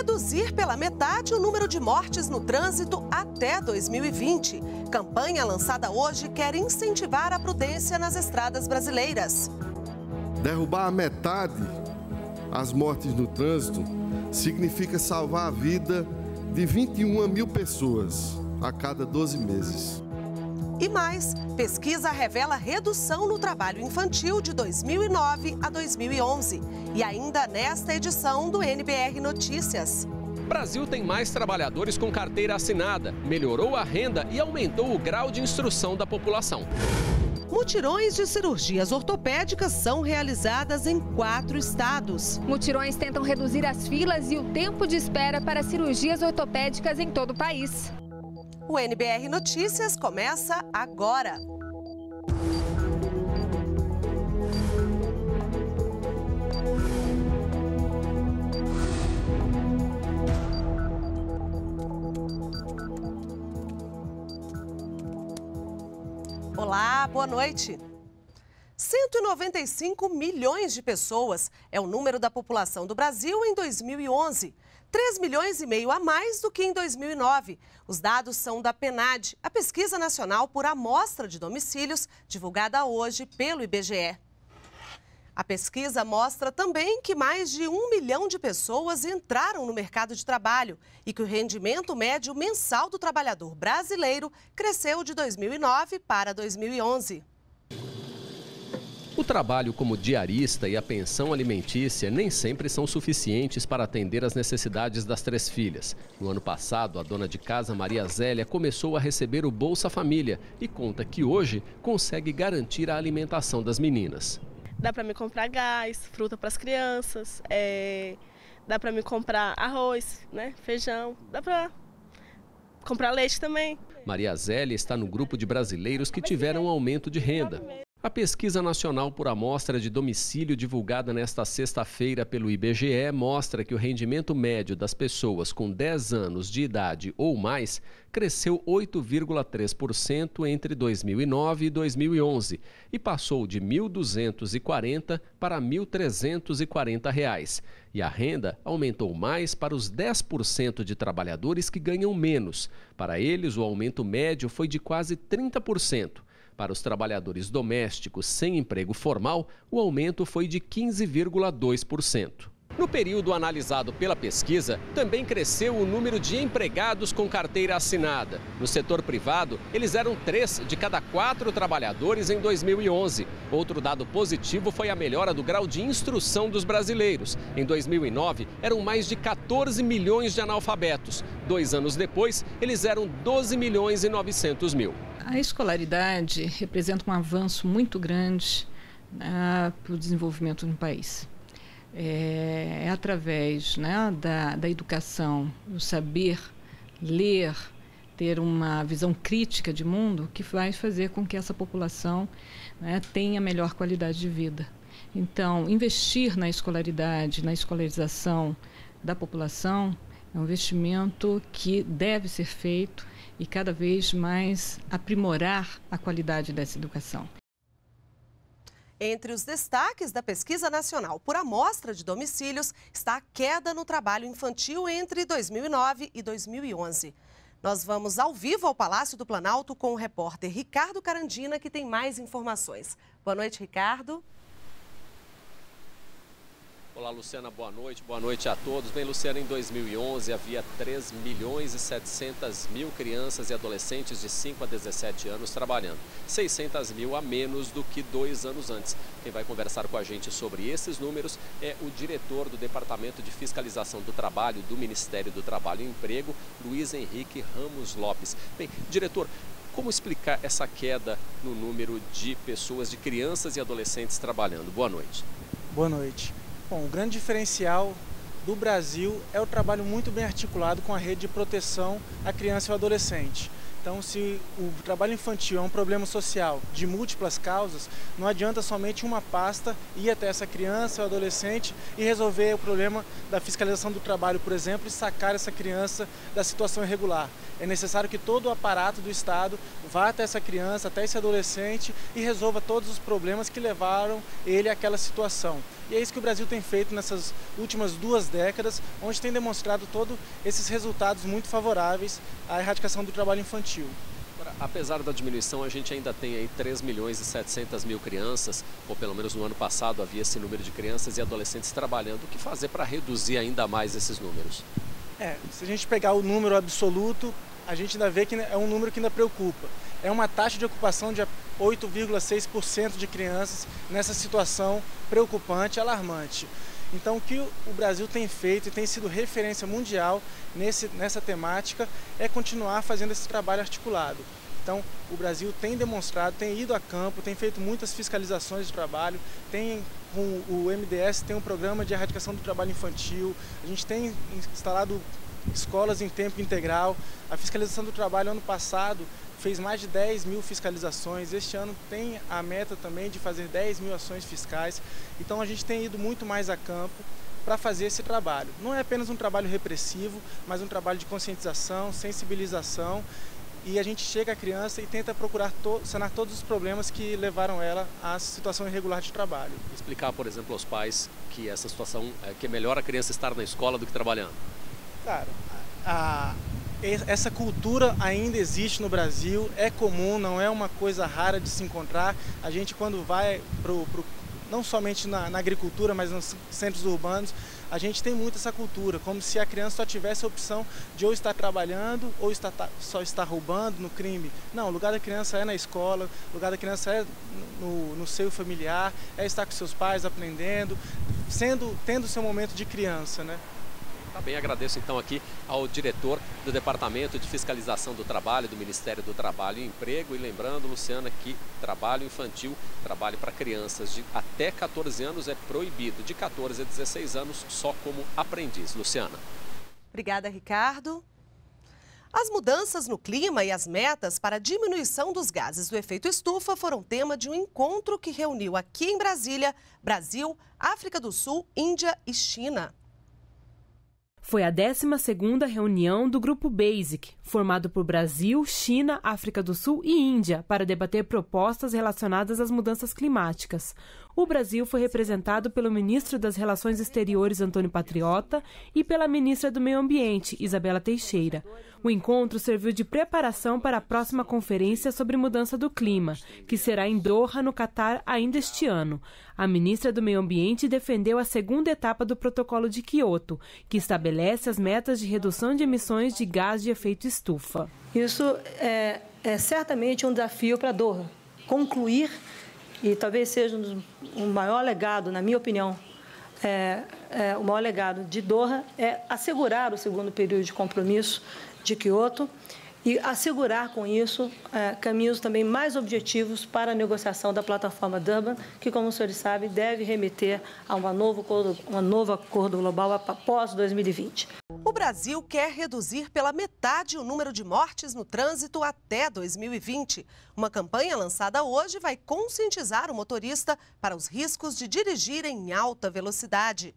reduzir pela metade o número de mortes no trânsito até 2020. Campanha lançada hoje quer incentivar a prudência nas estradas brasileiras. Derrubar a metade as mortes no trânsito significa salvar a vida de 21 mil pessoas a cada 12 meses. E mais, pesquisa revela redução no trabalho infantil de 2009 a 2011. E ainda nesta edição do NBR Notícias. Brasil tem mais trabalhadores com carteira assinada, melhorou a renda e aumentou o grau de instrução da população. Mutirões de cirurgias ortopédicas são realizadas em quatro estados. Mutirões tentam reduzir as filas e o tempo de espera para cirurgias ortopédicas em todo o país. O NBR Notícias começa agora. Olá, boa noite. 195 milhões de pessoas é o número da população do Brasil em 2011. 3 milhões e meio a mais do que em 2009. Os dados são da PNAD, a Pesquisa Nacional por Amostra de Domicílios, divulgada hoje pelo IBGE. A pesquisa mostra também que mais de um milhão de pessoas entraram no mercado de trabalho e que o rendimento médio mensal do trabalhador brasileiro cresceu de 2009 para 2011. O trabalho como diarista e a pensão alimentícia nem sempre são suficientes para atender às necessidades das três filhas. No ano passado, a dona de casa Maria Zélia começou a receber o Bolsa Família e conta que hoje consegue garantir a alimentação das meninas. Dá para me comprar gás, fruta para as crianças, é... dá para me comprar arroz, né, feijão, dá para comprar leite também. Maria Zélia está no grupo de brasileiros que tiveram aumento de renda. A pesquisa nacional por amostra de domicílio divulgada nesta sexta-feira pelo IBGE mostra que o rendimento médio das pessoas com 10 anos de idade ou mais cresceu 8,3% entre 2009 e 2011 e passou de R$ 1.240 para 1.340 reais. E a renda aumentou mais para os 10% de trabalhadores que ganham menos. Para eles, o aumento médio foi de quase 30%. Para os trabalhadores domésticos sem emprego formal, o aumento foi de 15,2%. No período analisado pela pesquisa, também cresceu o número de empregados com carteira assinada. No setor privado, eles eram três de cada quatro trabalhadores em 2011. Outro dado positivo foi a melhora do grau de instrução dos brasileiros. Em 2009, eram mais de 14 milhões de analfabetos. Dois anos depois, eles eram 12 milhões e 900 mil. A escolaridade representa um avanço muito grande né, para o desenvolvimento de um país. É, é através né, da, da educação, do saber ler, ter uma visão crítica de mundo que vai fazer com que essa população né, tenha melhor qualidade de vida. Então, investir na escolaridade, na escolarização da população, é um investimento que deve ser feito e cada vez mais aprimorar a qualidade dessa educação. Entre os destaques da Pesquisa Nacional por Amostra de Domicílios está a queda no trabalho infantil entre 2009 e 2011. Nós vamos ao vivo ao Palácio do Planalto com o repórter Ricardo Carandina, que tem mais informações. Boa noite, Ricardo. Olá, Luciana, boa noite. Boa noite a todos. Bem, Luciana, em 2011 havia 3 milhões e 700 mil crianças e adolescentes de 5 a 17 anos trabalhando. 600 mil a menos do que dois anos antes. Quem vai conversar com a gente sobre esses números é o diretor do Departamento de Fiscalização do Trabalho do Ministério do Trabalho e Emprego, Luiz Henrique Ramos Lopes. Bem, diretor, como explicar essa queda no número de pessoas, de crianças e adolescentes trabalhando? Boa noite. Boa noite. Bom, o grande diferencial do Brasil é o trabalho muito bem articulado com a rede de proteção à criança e ao adolescente. Então, se o trabalho infantil é um problema social de múltiplas causas, não adianta somente uma pasta ir até essa criança ou adolescente e resolver o problema da fiscalização do trabalho, por exemplo, e sacar essa criança da situação irregular. É necessário que todo o aparato do Estado vá até essa criança, até esse adolescente e resolva todos os problemas que levaram ele àquela situação. E é isso que o Brasil tem feito nessas últimas duas décadas, onde tem demonstrado todos esses resultados muito favoráveis à erradicação do trabalho infantil. Agora, apesar da diminuição, a gente ainda tem aí 3 milhões e 700 mil crianças, ou pelo menos no ano passado havia esse número de crianças e adolescentes trabalhando. O que fazer para reduzir ainda mais esses números? É, se a gente pegar o número absoluto, a gente ainda vê que é um número que ainda preocupa. É uma taxa de ocupação de 8,6% de crianças nessa situação preocupante, alarmante. Então, o que o Brasil tem feito e tem sido referência mundial nesse, nessa temática é continuar fazendo esse trabalho articulado. Então, o Brasil tem demonstrado, tem ido a campo, tem feito muitas fiscalizações de trabalho, tem o MDS tem um programa de erradicação do trabalho infantil, a gente tem instalado escolas em tempo integral. A fiscalização do trabalho ano passado fez mais de 10 mil fiscalizações. Este ano tem a meta também de fazer 10 mil ações fiscais. Então a gente tem ido muito mais a campo para fazer esse trabalho. Não é apenas um trabalho repressivo, mas um trabalho de conscientização, sensibilização e a gente chega à criança e tenta procurar to sanar todos os problemas que levaram ela à situação irregular de trabalho. Explicar, por exemplo, aos pais que essa situação é que é melhor a criança estar na escola do que trabalhando. Cara, a, essa cultura ainda existe no Brasil, é comum, não é uma coisa rara de se encontrar. A gente quando vai pro, pro não somente na, na, agricultura, mas nos centros urbanos, a gente tem muito essa cultura, como se a criança só tivesse a opção de ou estar trabalhando ou estar, só estar roubando no crime. Não, o lugar da criança é na escola, o lugar da criança é no, no seio familiar, é estar com seus pais aprendendo, sendo, tendo seu momento de criança, né? Também agradeço então aqui ao diretor do Departamento de Fiscalização do Trabalho do Ministério do Trabalho e Emprego. E lembrando, Luciana, que trabalho infantil, trabalho para crianças de até 14 anos é proibido, de 14 a 16 anos só como aprendiz. Luciana. Obrigada, Ricardo. As mudanças no clima e as metas para a diminuição dos gases do efeito estufa foram tema de um encontro que reuniu aqui em Brasília Brasil, África do Sul, Índia e China. Foi a 12ª reunião do Grupo BASIC, formado por Brasil, China, África do Sul e Índia, para debater propostas relacionadas às mudanças climáticas. O Brasil foi representado pelo ministro das Relações Exteriores, Antônio Patriota, e pela ministra do Meio Ambiente, Isabela Teixeira. O encontro serviu de preparação para a próxima conferência sobre mudança do clima, que será em Doha, no Catar, ainda este ano. A ministra do Meio Ambiente defendeu a segunda etapa do Protocolo de Quioto, que estabelece as metas de redução de emissões de gás de efeito estufa. Isso é, é certamente um desafio para Doha. Concluir, e talvez seja um, um maior legado, na minha opinião, é, é, o maior legado de Doha é assegurar o segundo período de compromisso de Quioto e assegurar com isso é, caminhos também mais objetivos para a negociação da plataforma Durban, que, como os senhores sabem, deve remeter a uma novo, uma novo acordo global após 2020. Brasil quer reduzir pela metade o número de mortes no trânsito até 2020. Uma campanha lançada hoje vai conscientizar o motorista para os riscos de dirigir em alta velocidade.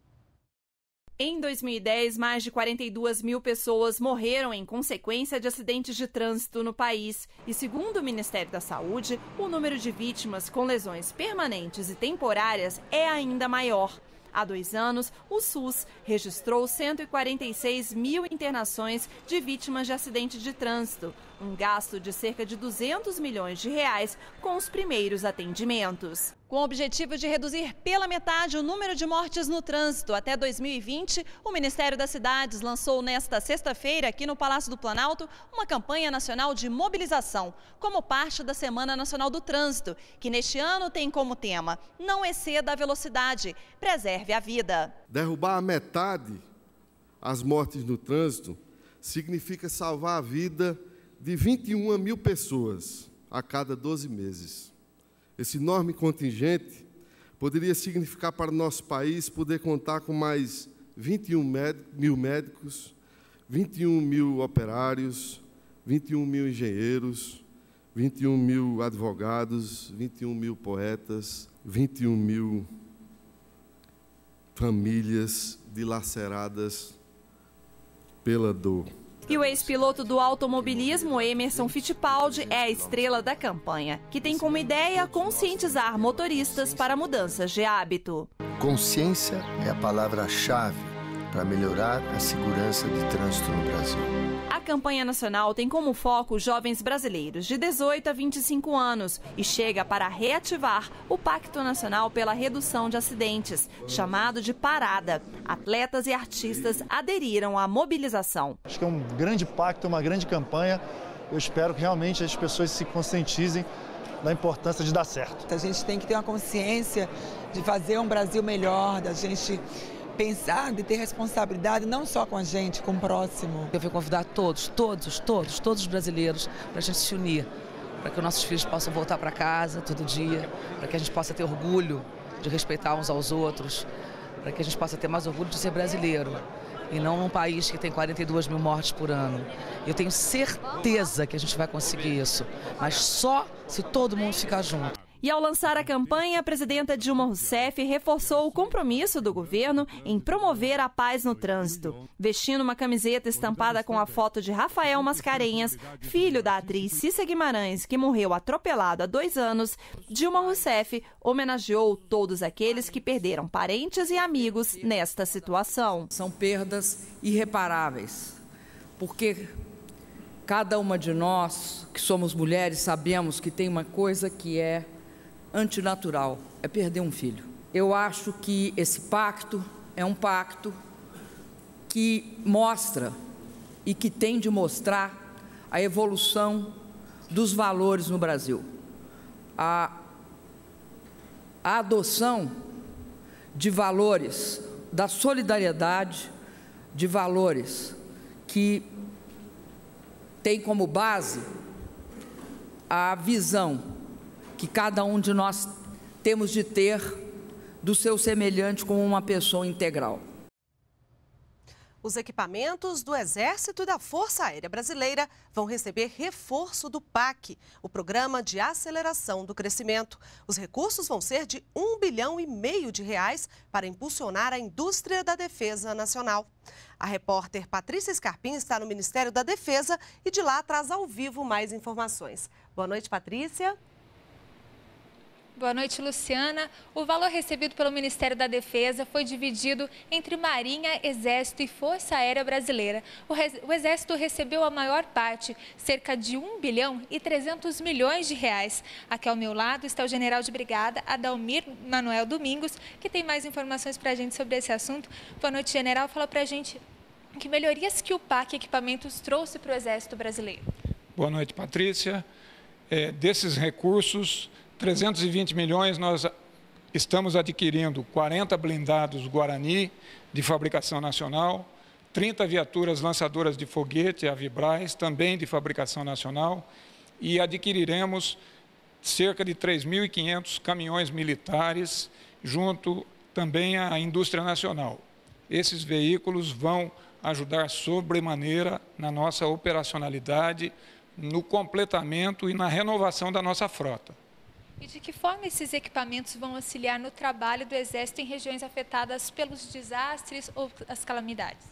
Em 2010, mais de 42 mil pessoas morreram em consequência de acidentes de trânsito no país. E, segundo o Ministério da Saúde, o número de vítimas com lesões permanentes e temporárias é ainda maior. Há dois anos, o SUS registrou 146 mil internações de vítimas de acidentes de trânsito, um gasto de cerca de 200 milhões de reais com os primeiros atendimentos. Com o objetivo de reduzir pela metade o número de mortes no trânsito até 2020, o Ministério das Cidades lançou nesta sexta-feira, aqui no Palácio do Planalto, uma campanha nacional de mobilização, como parte da Semana Nacional do Trânsito, que neste ano tem como tema Não exceda a velocidade, preserve a vida. Derrubar a metade as mortes no trânsito significa salvar a vida de 21 mil pessoas a cada 12 meses. Esse enorme contingente poderia significar para o nosso país poder contar com mais 21 mil médicos, 21 mil operários, 21 mil engenheiros, 21 mil advogados, 21 mil poetas, 21 mil famílias dilaceradas pela dor. E o ex-piloto do automobilismo, Emerson Fittipaldi, é a estrela da campanha, que tem como ideia conscientizar motoristas para mudanças de hábito. Consciência é a palavra-chave para melhorar a segurança de trânsito no Brasil. A campanha nacional tem como foco jovens brasileiros de 18 a 25 anos e chega para reativar o Pacto Nacional pela Redução de Acidentes, chamado de Parada. Atletas e artistas aderiram à mobilização. Acho que é um grande pacto, uma grande campanha. Eu espero que realmente as pessoas se conscientizem da importância de dar certo. A gente tem que ter uma consciência de fazer um Brasil melhor, da gente pensar, de ter responsabilidade não só com a gente, com o próximo. Eu vou convidar todos, todos, todos, todos os brasileiros para a gente se unir, para que os nossos filhos possam voltar para casa todo dia, para que a gente possa ter orgulho de respeitar uns aos outros, para que a gente possa ter mais orgulho de ser brasileiro e não num país que tem 42 mil mortes por ano. Eu tenho certeza que a gente vai conseguir isso, mas só se todo mundo ficar junto. E ao lançar a campanha, a presidenta Dilma Rousseff reforçou o compromisso do governo em promover a paz no trânsito. Vestindo uma camiseta estampada com a foto de Rafael Mascarenhas, filho da atriz Cissa Guimarães, que morreu atropelado há dois anos, Dilma Rousseff homenageou todos aqueles que perderam parentes e amigos nesta situação. São perdas irreparáveis, porque cada uma de nós que somos mulheres sabemos que tem uma coisa que é antinatural, é perder um filho. Eu acho que esse pacto é um pacto que mostra e que tem de mostrar a evolução dos valores no Brasil. A, a adoção de valores da solidariedade, de valores que tem como base a visão que cada um de nós temos de ter do seu semelhante como uma pessoa integral. Os equipamentos do Exército e da Força Aérea Brasileira vão receber reforço do PAC, o Programa de Aceleração do Crescimento. Os recursos vão ser de um bilhão e meio de reais para impulsionar a indústria da defesa nacional. A repórter Patrícia Scarpim está no Ministério da Defesa e de lá traz ao vivo mais informações. Boa noite, Patrícia. Boa noite, Luciana. O valor recebido pelo Ministério da Defesa foi dividido entre Marinha, Exército e Força Aérea Brasileira. O, Exército recebeu a maior parte, cerca de 1 bilhão e 300 milhões de reais. Aqui ao meu lado está o general de brigada, Adalmir Manuel Domingos, que tem mais informações para a gente sobre esse assunto. Boa noite, general. Fala para a gente que melhorias que o PAC Equipamentos trouxe para o Exército Brasileiro. Boa noite, Patrícia. É, desses recursos 320 milhões nós estamos adquirindo 40 blindados Guarani de fabricação nacional, 30 viaturas lançadoras de foguete, a também de fabricação nacional, e adquiriremos cerca de 3.500 caminhões militares, junto também à indústria nacional. Esses veículos vão ajudar sobremaneira na nossa operacionalidade, no completamento e na renovação da nossa frota. E de que forma esses equipamentos vão auxiliar no trabalho do Exército em regiões afetadas pelos desastres ou as calamidades?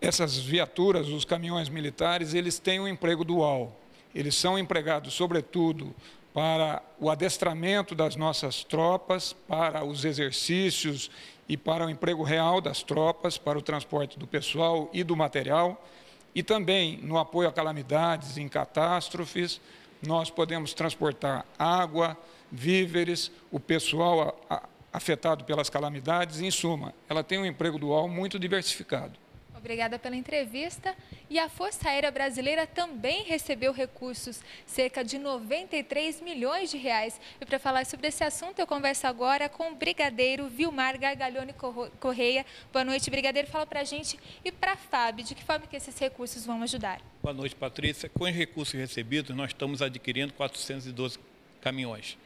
Essas viaturas, os caminhões militares, eles têm um emprego dual. Eles são empregados, sobretudo, para o adestramento das nossas tropas, para os exercícios e para o emprego real das tropas, para o transporte do pessoal e do material, e também no apoio a calamidades, em catástrofes, nós podemos transportar água, víveres, o pessoal afetado pelas calamidades, em suma, ela tem um emprego dual muito diversificado. Obrigada pela entrevista. E a Força Aérea Brasileira também recebeu recursos, cerca de 93 milhões de reais. E para falar sobre esse assunto, eu converso agora com o Brigadeiro Vilmar Gargalhone Correia. Boa noite, Brigadeiro. Fala para a gente e para a FAB, de que forma que esses recursos vão ajudar? Boa noite, Patrícia. Com os recursos recebidos, nós estamos adquirindo 412 caminhões.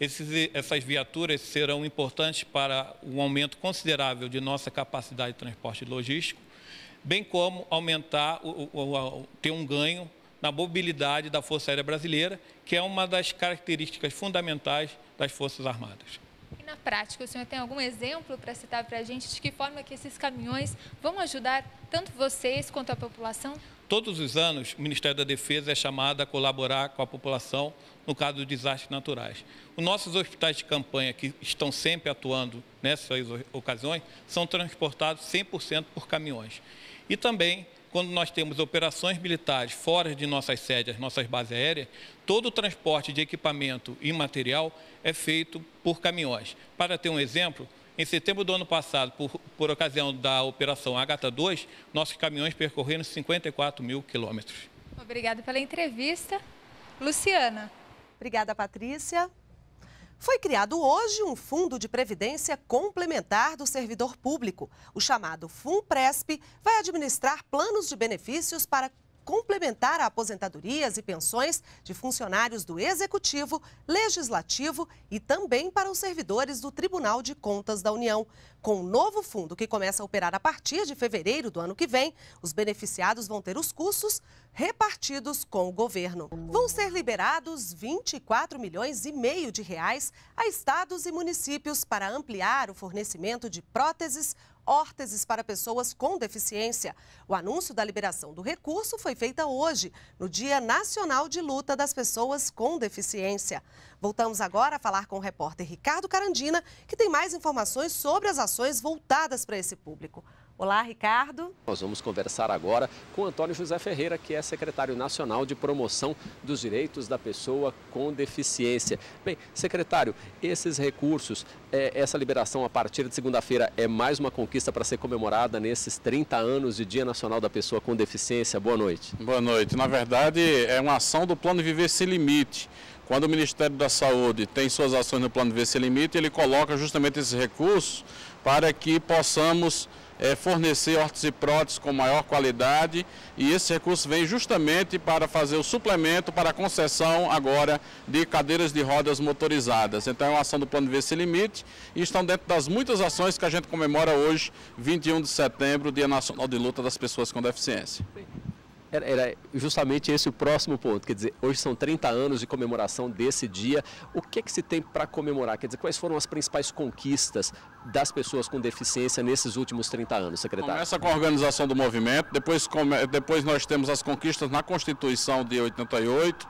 Esses, essas viaturas serão importantes para um aumento considerável de nossa capacidade de transporte logístico, bem como aumentar, o, o, o, ter um ganho na mobilidade da Força Aérea Brasileira, que é uma das características fundamentais das Forças Armadas. E na prática, o senhor tem algum exemplo para citar para a gente de que forma que esses caminhões vão ajudar tanto vocês quanto a população? Todos os anos, o Ministério da Defesa é chamado a colaborar com a população no caso dos desastres naturais. Os nossos hospitais de campanha, que estão sempre atuando nessas ocasiões, são transportados 100% por caminhões. E também quando nós temos operações militares fora de nossas sedes, nossas bases aéreas, todo o transporte de equipamento e material é feito por caminhões. Para ter um exemplo, em setembro do ano passado, por, por ocasião da Operação Agatha 2, nossos caminhões percorreram 54 mil quilômetros. Obrigada pela entrevista. Luciana. Obrigada, Patrícia. Foi criado hoje um fundo de previdência complementar do servidor público. O chamado FUNPRESP vai administrar planos de benefícios para complementar a aposentadorias e pensões de funcionários do Executivo, Legislativo e também para os servidores do Tribunal de Contas da União. Com o novo fundo que começa a operar a partir de fevereiro do ano que vem, os beneficiados vão ter os custos repartidos com o governo. Vão ser liberados 24 milhões e meio de reais a estados e municípios para ampliar o fornecimento de próteses, órteses para pessoas com deficiência. O anúncio da liberação do recurso foi feita hoje, no Dia Nacional de Luta das Pessoas com Deficiência. Voltamos agora a falar com o repórter Ricardo Carandina, que tem mais informações sobre as ações voltadas para esse público. Olá, Ricardo. Nós vamos conversar agora com Antônio José Ferreira, que é secretário nacional de promoção dos direitos da pessoa com deficiência. Bem, secretário, esses recursos, é, essa liberação a partir de segunda-feira é mais uma conquista para ser comemorada nesses 30 anos de Dia Nacional da Pessoa com Deficiência. Boa noite. Boa noite. Na verdade, é uma ação do Plano Viver Sem Limite. Quando o Ministério da Saúde tem suas ações no Plano Viver Sem Limite, ele coloca justamente esses recursos para que possamos é, fornecer órteses e próteses com maior qualidade e esse recurso vem justamente para fazer o suplemento para a concessão agora de cadeiras de rodas motorizadas. Então é uma ação do Plano Viver Sem Limite e estão dentro das muitas ações que a gente comemora hoje, 21 de setembro, Dia Nacional de Luta das Pessoas com Deficiência. Era, era, justamente esse o próximo ponto. Quer dizer, hoje são 30 anos de comemoração desse dia. O que, é que se tem para comemorar? Quer dizer, quais foram as principais conquistas das pessoas com deficiência nesses últimos 30 anos, secretário? Começa com a organização do movimento, depois, depois nós temos as conquistas na Constituição de 88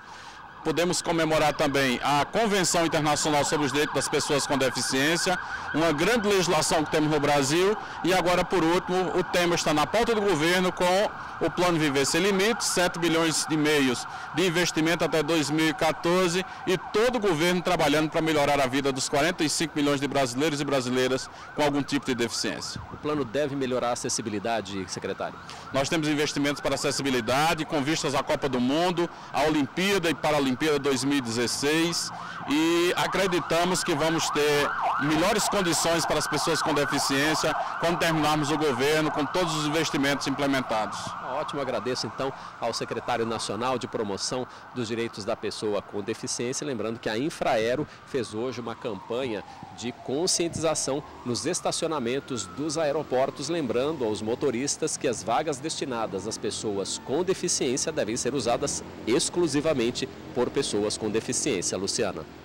podemos comemorar também a Convenção Internacional sobre os Direitos das Pessoas com Deficiência, uma grande legislação que temos no Brasil e agora, por último, o tema está na pauta do governo com o Plano Viver Sem Limites, 7 bilhões de meios de investimento até 2014 e todo o governo trabalhando para melhorar a vida dos 45 milhões de brasileiros e brasileiras com algum tipo de deficiência. O plano deve melhorar a acessibilidade, secretário? Nós temos investimentos para acessibilidade com vistas à Copa do Mundo, à Olimpíada e Paralimpíada Olimpíada 2016 e acreditamos que vamos ter melhores condições para as pessoas com deficiência quando terminarmos o governo com todos os investimentos implementados. Ótimo, agradeço então ao secretário nacional de promoção dos direitos da pessoa com deficiência. Lembrando que a Infraero fez hoje uma campanha de conscientização nos estacionamentos dos aeroportos, lembrando aos motoristas que as vagas destinadas às pessoas com deficiência devem ser usadas exclusivamente por pessoas com deficiência. Luciana.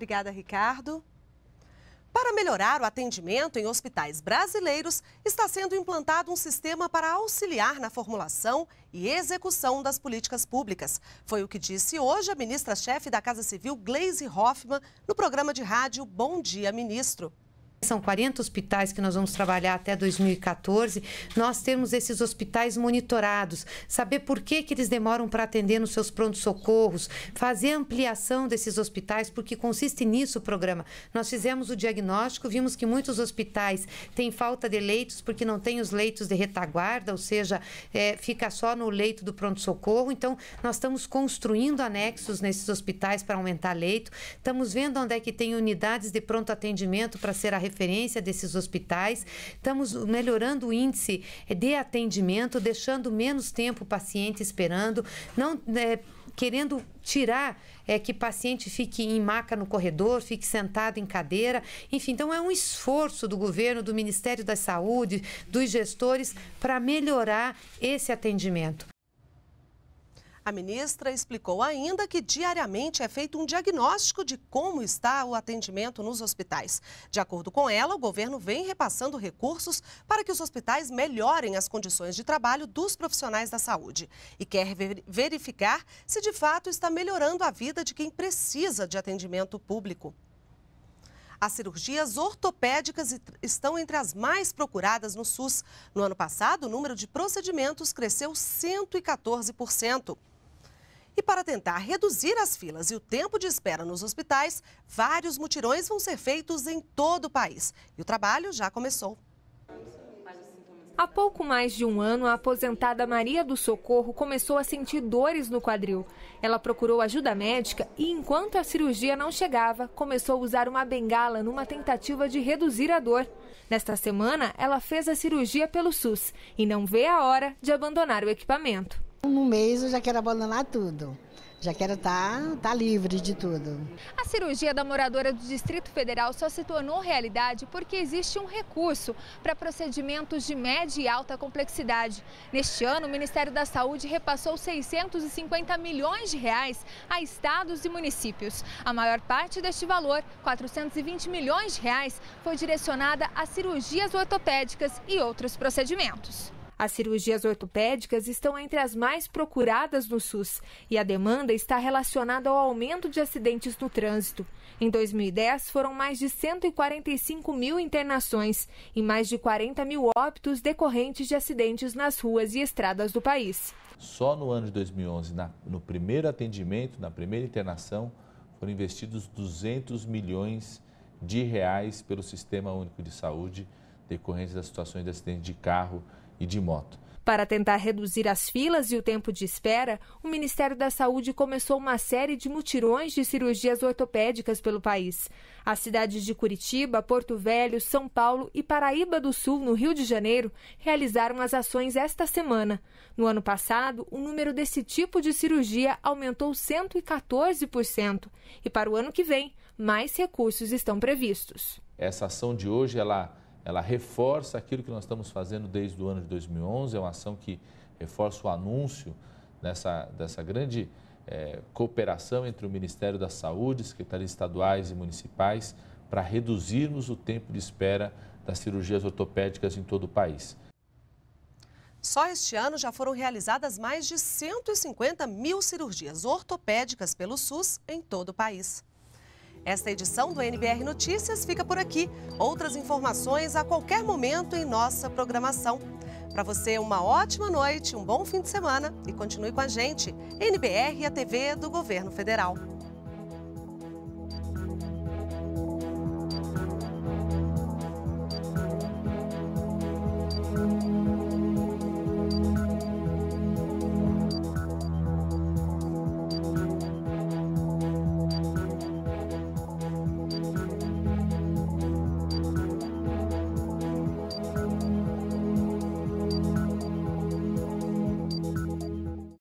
Obrigada, Ricardo. Para melhorar o atendimento em hospitais brasileiros, está sendo implantado um sistema para auxiliar na formulação e execução das políticas públicas. Foi o que disse hoje a ministra-chefe da Casa Civil, Gleisi Hoffmann, no programa de rádio Bom Dia, Ministro. São 40 hospitais que nós vamos trabalhar até 2014. Nós temos esses hospitais monitorados, saber por que, que eles demoram para atender nos seus prontos-socorros, fazer ampliação desses hospitais, porque consiste nisso o programa. Nós fizemos o diagnóstico, vimos que muitos hospitais têm falta de leitos porque não têm os leitos de retaguarda, ou seja, é, fica só no leito do pronto-socorro. Então, nós estamos construindo anexos nesses hospitais para aumentar leito. Estamos vendo onde é que tem unidades de pronto atendimento para ser a referência desses hospitais, estamos melhorando o índice de atendimento, deixando menos tempo o paciente esperando, não é, querendo tirar é, que paciente fique em maca no corredor, fique sentado em cadeira. Enfim, então é um esforço do governo, do Ministério da Saúde, dos gestores para melhorar esse atendimento. A ministra explicou ainda que diariamente é feito um diagnóstico de como está o atendimento nos hospitais. De acordo com ela, o governo vem repassando recursos para que os hospitais melhorem as condições de trabalho dos profissionais da saúde e quer verificar se de fato está melhorando a vida de quem precisa de atendimento público. As cirurgias ortopédicas estão entre as mais procuradas no SUS. No ano passado, o número de procedimentos cresceu 114%. E para tentar reduzir as filas e o tempo de espera nos hospitais, vários mutirões vão ser feitos em todo o país. E o trabalho já começou. Há pouco mais de um ano, a aposentada Maria do Socorro começou a sentir dores no quadril. Ela procurou ajuda médica e, enquanto a cirurgia não chegava, começou a usar uma bengala numa tentativa de reduzir a dor. Nesta semana, ela fez a cirurgia pelo SUS e não vê a hora de abandonar o equipamento. No mês eu já quero abandonar tudo. Já quero estar tá, tá livre de tudo. A cirurgia da moradora do Distrito Federal só se tornou realidade porque existe um recurso para procedimentos de média e alta complexidade. Neste ano, o Ministério da Saúde repassou 650 milhões de reais a estados e municípios. A maior parte deste valor, 420 milhões de reais, foi direcionada a cirurgias ortopédicas e outros procedimentos. As cirurgias ortopédicas estão entre as mais procuradas no SUS e a demanda está relacionada ao aumento de acidentes no trânsito. Em 2010, foram mais de 145 mil internações e mais de 40 mil óbitos decorrentes de acidentes nas ruas e estradas do país. Só no ano de 2011, na, no primeiro atendimento, na primeira internação, foram investidos 200 milhões de reais pelo Sistema Único de Saúde decorrentes das situações de acidente de carro e de moto. Para tentar reduzir as filas e o tempo de espera, o Ministério da Saúde começou uma série de mutirões de cirurgias ortopédicas pelo país. As cidades de Curitiba, Porto Velho, São Paulo e Paraíba do Sul, no Rio de Janeiro, realizaram as ações esta semana. No ano passado, o número desse tipo de cirurgia aumentou 114%. E para o ano que vem, mais recursos estão previstos. Essa ação de hoje, ela ela reforça aquilo que nós estamos fazendo desde o ano de 2011, é uma ação que reforça o anúncio dessa, dessa grande é, cooperação entre o Ministério da Saúde, secretarias estaduais e municipais, para reduzirmos o tempo de espera das cirurgias ortopédicas em todo o país. Só este ano já foram realizadas mais de 150 mil cirurgias ortopédicas pelo SUS em todo o país. Esta edição do NBR Notícias fica por aqui. Outras informações a qualquer momento em nossa programação. Para você, uma ótima noite, um bom fim de semana e continue com a gente. NBR a TV do Governo Federal.